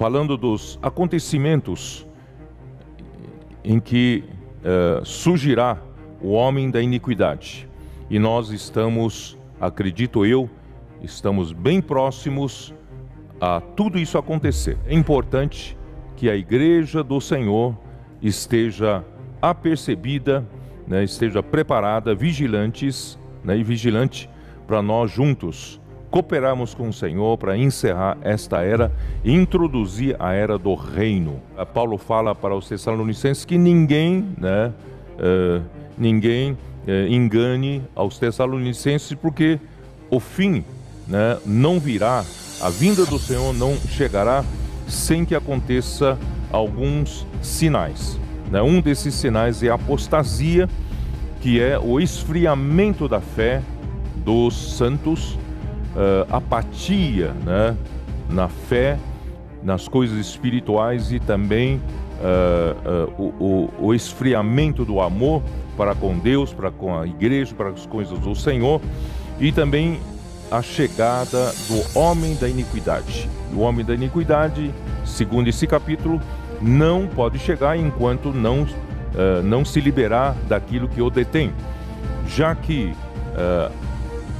falando dos acontecimentos em que uh, surgirá o homem da iniquidade. E nós estamos, acredito eu, estamos bem próximos a tudo isso acontecer. É importante que a igreja do Senhor esteja apercebida, né, esteja preparada, vigilantes né, e vigilante para nós juntos cooperarmos com o Senhor para encerrar esta era e introduzir a era do reino. Paulo fala para os Tessalonicenses que ninguém, né, uh, ninguém uh, engane aos Tessalonicenses, porque o fim né, não virá, a vinda do Senhor não chegará sem que aconteça alguns sinais. Né? Um desses sinais é a apostasia, que é o esfriamento da fé dos santos, uh, apatia né? na fé, nas coisas espirituais e também uh, uh, o, o, o esfriamento do amor para com Deus, para com a igreja, para as coisas do Senhor e também a chegada do homem da iniquidade. O homem da iniquidade, segundo esse capítulo, não pode chegar enquanto não, não se liberar daquilo que o detém, já que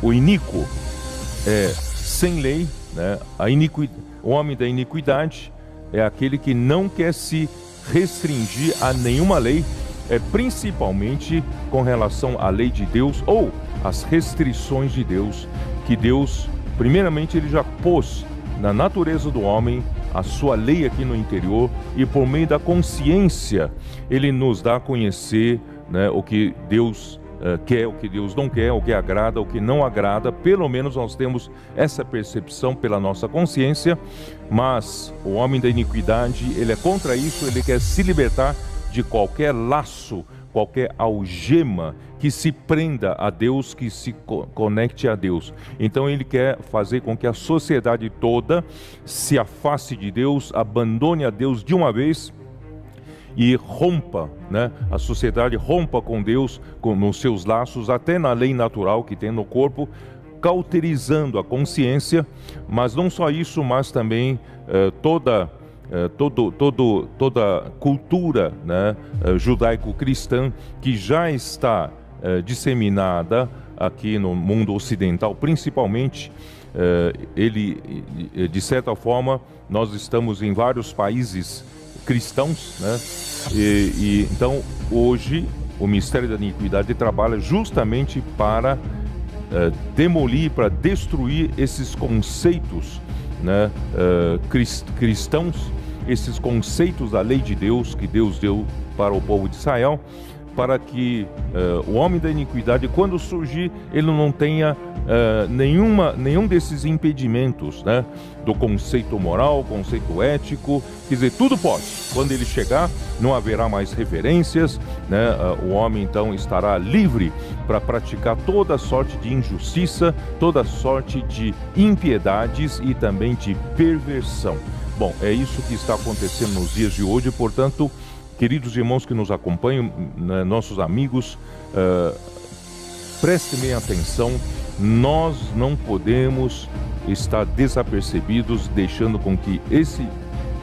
o iníquo é sem lei, né? a iniqui... o homem da iniquidade é aquele que não quer se restringir a nenhuma lei, é principalmente com relação à lei de Deus ou às restrições de Deus que Deus, primeiramente, ele já pôs na natureza do homem a sua lei aqui no interior e por meio da consciência ele nos dá a conhecer né, o que Deus uh, quer, o que Deus não quer, o que agrada, o que não agrada. Pelo menos nós temos essa percepção pela nossa consciência, mas o homem da iniquidade ele é contra isso, ele quer se libertar de qualquer laço qualquer algema que se prenda a Deus, que se conecte a Deus. Então ele quer fazer com que a sociedade toda se afaste de Deus, abandone a Deus de uma vez e rompa, né? A sociedade rompa com Deus, com nos seus laços, até na lei natural que tem no corpo, cauterizando a consciência, mas não só isso, mas também eh, toda eh, todo, todo, toda cultura né, eh, judaico-cristã que já está eh, disseminada aqui no mundo ocidental, principalmente, ele, de certa forma, nós estamos em vários países cristãos, né? E, e, então, hoje, o Ministério da Iniquidade trabalha justamente para uh, demolir, para destruir esses conceitos né, uh, cristãos esses conceitos da lei de Deus que Deus deu para o povo de Israel, para que uh, o homem da iniquidade, quando surgir, ele não tenha uh, nenhuma, nenhum desses impedimentos né, do conceito moral, conceito ético. Quer dizer, tudo pode. Quando ele chegar, não haverá mais referências, né, uh, o homem então estará livre para praticar toda sorte de injustiça, toda sorte de impiedades e também de perversão. Bom, é isso que está acontecendo nos dias de hoje, portanto, queridos irmãos que nos acompanham, né, nossos amigos, uh, prestem bem atenção, nós não podemos estar desapercebidos, deixando com que esse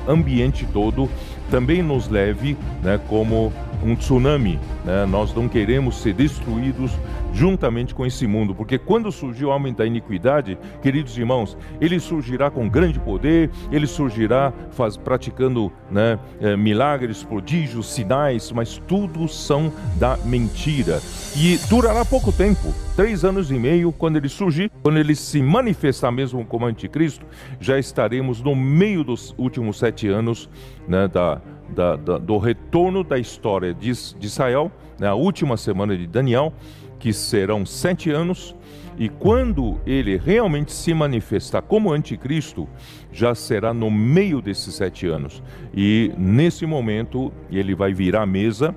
ambiente todo também nos leve né, como um tsunami. Né? Nós não queremos ser destruídos juntamente com esse mundo, porque quando surgir o homem da iniquidade, queridos irmãos, ele surgirá com grande poder, ele surgirá faz, praticando né, é, milagres, prodígios, sinais, mas tudo são da mentira. E durará pouco tempo três anos e meio, quando ele surgir, quando ele se manifestar mesmo como anticristo, já estaremos no meio dos últimos sete anos né, da, da, da, do retorno da história de, de Israel, né, a última semana de Daniel, que serão sete anos, e quando ele realmente se manifestar como anticristo, já será no meio desses sete anos. E nesse momento ele vai virar a mesa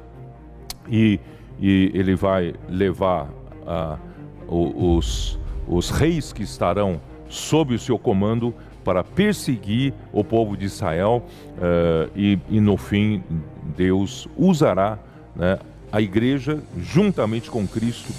e, e ele vai levar a, os, os reis que estarão sob o seu comando para perseguir o povo de Israel uh, e, e, no fim Deus usará né, a igreja juntamente com Cristo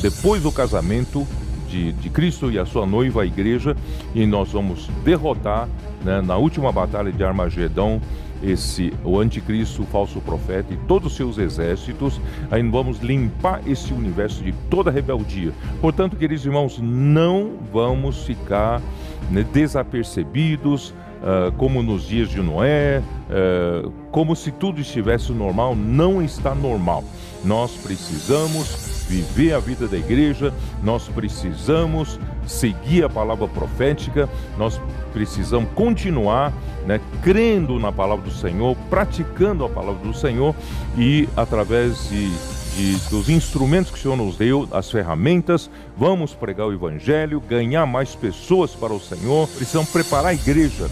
depois do casamento de, de Cristo e a sua noiva, a igreja, e nós vamos derrotar né, na última batalha de Armagedão esse o anticristo, o falso profeta e todos os seus exércitos, aí vamos limpar esse universo de toda rebeldia. Portanto, queridos irmãos, não vamos ficar né, desapercebidos, uh, como nos dias de Noé, uh, como se tudo estivesse normal, não está normal. Nós precisamos viver a vida da igreja, nós precisamos seguir a palavra profética, nós precisamos continuar né, crendo na palavra do Senhor, praticando a palavra do Senhor e através de, de, dos instrumentos que o Senhor nos deu, as ferramentas, vamos pregar o Evangelho, ganhar mais pessoas para o Senhor, precisamos preparar a igreja,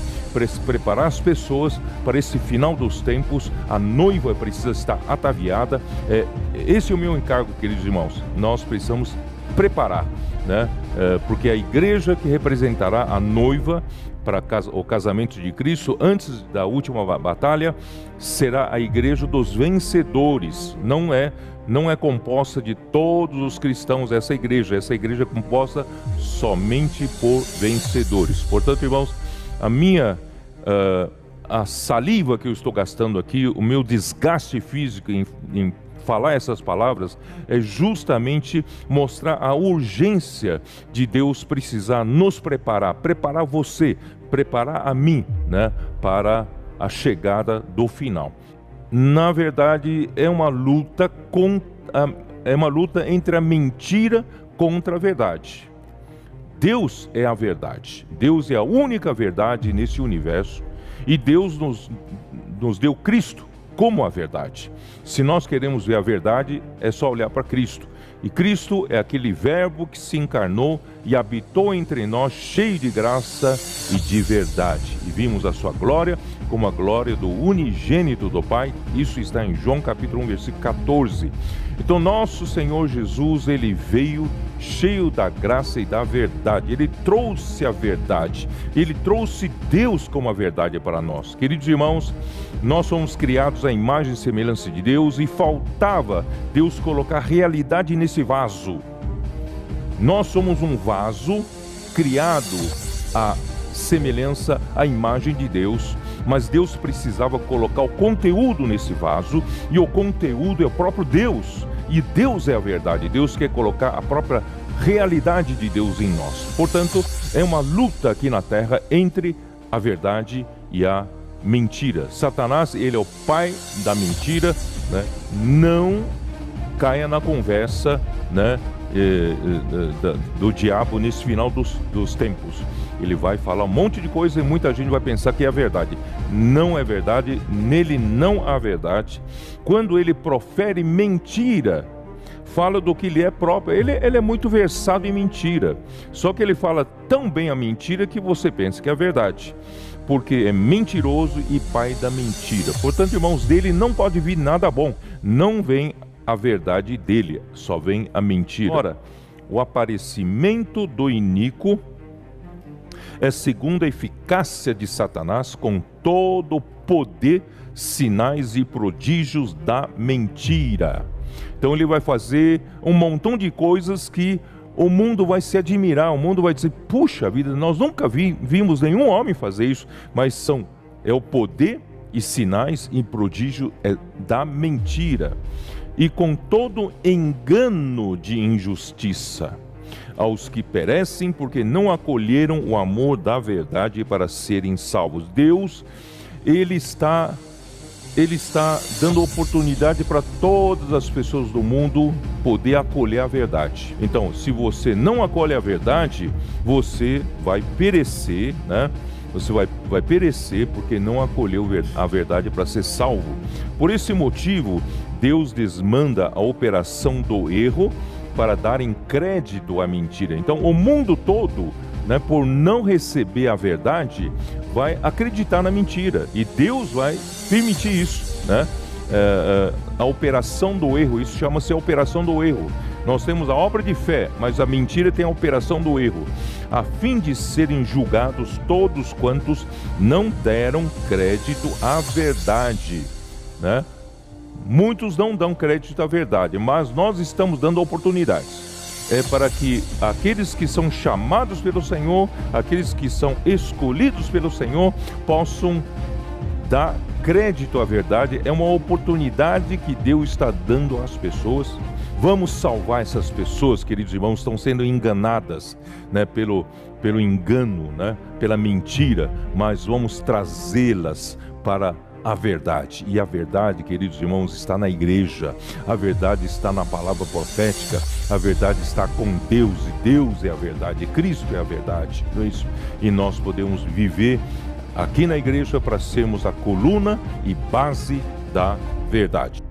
preparar as pessoas para esse final dos tempos, a noiva precisa estar ataviada. É, esse é o meu encargo, queridos irmãos, nós precisamos preparar, né? É, porque a igreja que representará a noiva para o casamento de Cristo antes da última batalha será a igreja dos vencedores. Não é não é composta de todos os cristãos essa igreja. Essa igreja é composta somente por vencedores. Portanto, irmãos, a minha uh, a saliva que eu estou gastando aqui, o meu desgaste físico em, em falar essas palavras é justamente mostrar a urgência de Deus precisar nos preparar, preparar você, preparar a mim, né, para a chegada do final. Na verdade, é uma luta com é uma luta entre a mentira contra a verdade. Deus é a verdade. Deus é a única verdade nesse universo e Deus nos, nos deu Cristo como a verdade. Se nós queremos ver a verdade, é só olhar para Cristo. E Cristo é aquele Verbo que se encarnou e habitou entre nós, cheio de graça e de verdade. E vimos a sua glória como a glória do unigênito do Pai. Isso está em João capítulo 1, versículo 14. Então, nosso Senhor Jesus, ele veio cheio da graça e da verdade. Ele trouxe a verdade. Ele trouxe Deus como a verdade para nós. Queridos irmãos, nós somos criados à imagem e semelhança de Deus e faltava Deus colocar realidade nesse vaso. Nós somos um vaso criado à semelhança, à imagem de Deus, mas Deus precisava colocar o conteúdo nesse vaso e o conteúdo é o próprio Deus. E Deus é a verdade. Deus quer colocar a própria realidade de Deus em nós. Portanto, é uma luta aqui na terra entre a verdade e a mentira. Satanás, ele é o pai da mentira, né? Não caia na conversa, né? Eh, eh, do diabo nesse final dos, dos tempos. Ele vai falar um monte de coisa e muita gente vai pensar que é verdade. Não é verdade, nele não há verdade. Quando ele profere mentira, fala do que lhe é próprio. Ele, ele é muito versado em mentira. Só que ele fala tão bem a mentira que você pensa que é verdade. Porque é mentiroso e pai da mentira. Portanto, irmãos, dele não pode vir nada bom. Não vem a verdade dele, só vem a mentira. Ora, o aparecimento do iníquo é segundo a eficácia de Satanás com todo o poder, sinais e prodígios da mentira. Então ele vai fazer um montão de coisas que o mundo vai se admirar, o mundo vai dizer: puxa vida, nós nunca vi, vimos nenhum homem fazer isso, mas são é o poder e sinais e prodígio é da mentira e com todo engano de injustiça aos que perecem porque não acolheram o amor da verdade para serem salvos. Deus, ele está ele está dando oportunidade para todas as pessoas do mundo poder acolher a verdade. Então, se você não acolhe a verdade, você vai perecer, né? Você vai, vai perecer porque não acolheu a verdade para ser salvo. Por esse motivo, Deus desmanda a operação do erro para darem crédito à mentira. Então, o mundo todo, né, por não receber a verdade, vai acreditar na mentira e Deus vai permitir isso, né? É, é, a operação do erro, isso chama-se a operação do erro. Nós temos a obra de fé, mas a mentira tem a operação do erro, a fim de serem julgados todos quantos não deram crédito à verdade, né? Muitos não dão crédito à verdade, mas nós estamos dando oportunidades. é para que aqueles que são chamados pelo Senhor, aqueles que são escolhidos pelo Senhor, possam dar crédito à verdade. É uma oportunidade que Deus está dando às pessoas. Vamos salvar essas pessoas, queridos irmãos, estão sendo enganadas né, pelo, pelo engano, né, pela mentira, mas vamos trazê-las para a verdade. E a verdade, queridos irmãos, está na igreja, a verdade está na palavra profética, a verdade está com Deus, e Deus é a verdade, Cristo é a verdade, não é isso? E nós podemos viver aqui na igreja para sermos a coluna e base da verdade.